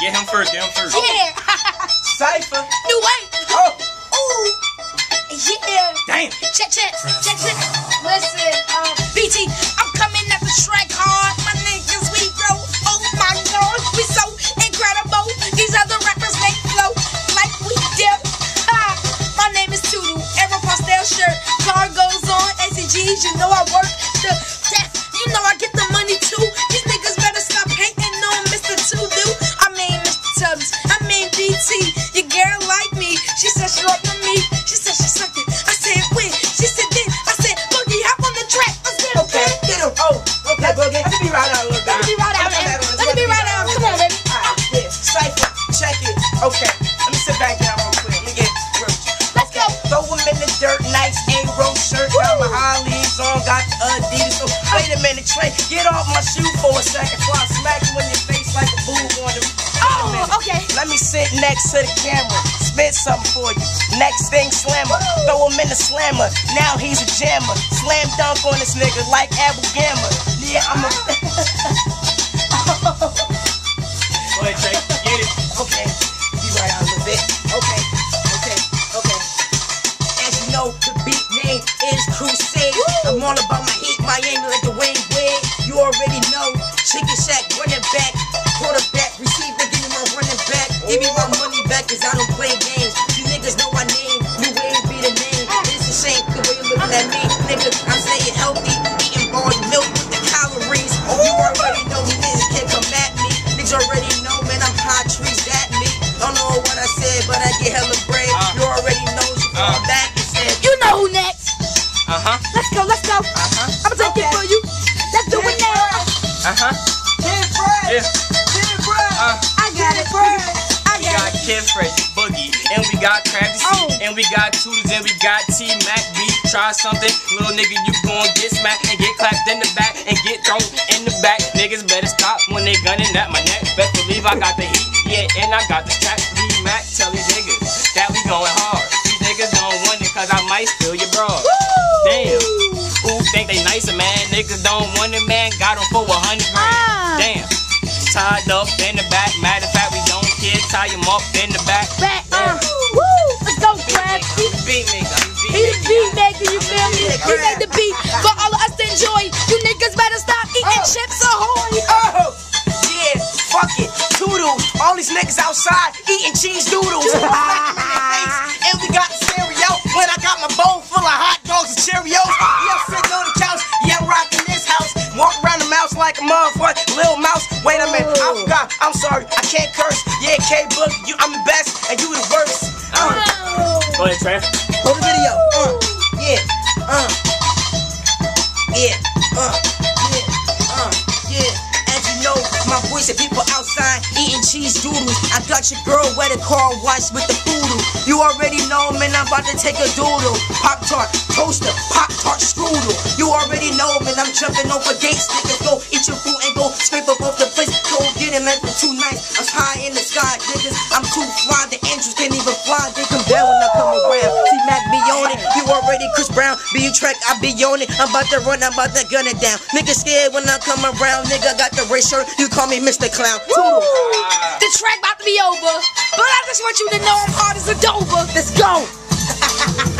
Get him first. Get him first. Yeah. Cypher. New way. Oh. Ooh. Yeah. Damn. Check, check, check, check. Listen, um, BT, I'm coming at the track hard. My niggas, we grow. Oh my god, we so incredible. These other rappers make flow like we do. Ha! My name is Tudu, Aéropostale shirt. Car goes on, ACGs, you know I work dirt, nice A-roll shirt. Got my Ollie's on, got the Adidas. So wait a minute, Trey, get off my shoe for a second before I smack you in your face like a boob on the. Oh, okay. Let me sit next to the camera, spit something for you. Next thing, slammer. Throw him in the slammer. Now he's a jammer. Slam dunk on this nigga like Abu Gamma. Yeah, I'm a. Crusade. I'm all about my heat, Miami like the Wayne Wade. You already know. Chicken Shack, running Boogie, and we got C, Oh. and we got Tutors, and we got T Mac B. Try something, little nigga, you gon' get smacked and get clapped in the back and get thrown in the back. Niggas better stop when they gunning at my neck. Best believe I got the heat, yeah, and I got the strap. B Mac, tell these niggas that we going hard. These niggas don't want it, cause I might steal your bra. Damn. Who think they nicer, man? Niggas don't want it, man. Got them for a hundred grand. Ah. Damn. Tied up in Up in the back. Back, uh, woo. Let's go, Crafty. Beat maker. He the beat maker, you feel me? He made the beat for all of us to enjoy. You niggas better stop eating chips ahoy. Oh! Yeah, fuck it. Tuddlez. All these niggas outside eating cheese doodles. and we got the stereo. When I got my bowl full of hot dogs and Cheerios. Forgot. I'm sorry. I can't curse. Yeah, K Book. You, I'm the best and you the worst. Uh, Go ahead, Trev. Hold the video. Uh, yeah. Uh. Yeah. Uh. Yeah. Uh. Yeah. As you know, my boys and people outside eating cheese doodles. I got your girl wet a car wash with the poodle. You already know, man, I'm about to take a doodle. Pop tart, toaster, pop tart strudel. You already know, man, I'm jumping over gates. Niggas go eat your food and go scrape up off the place. Go get it, man, for two nights. I'm high in the sky, niggas. I'm too fly. The angels can't even fly. They come down when I come around. See Mac be on it. You already Chris Brown. Be you track, I be on it. I'm about to run, I'm about to gun it down. Niggas scared when I come around. Nigga got the red shirt. You call me Mr. Clown. The track about to be over, but I just want you to know I'm hard as a Dover. Let's go.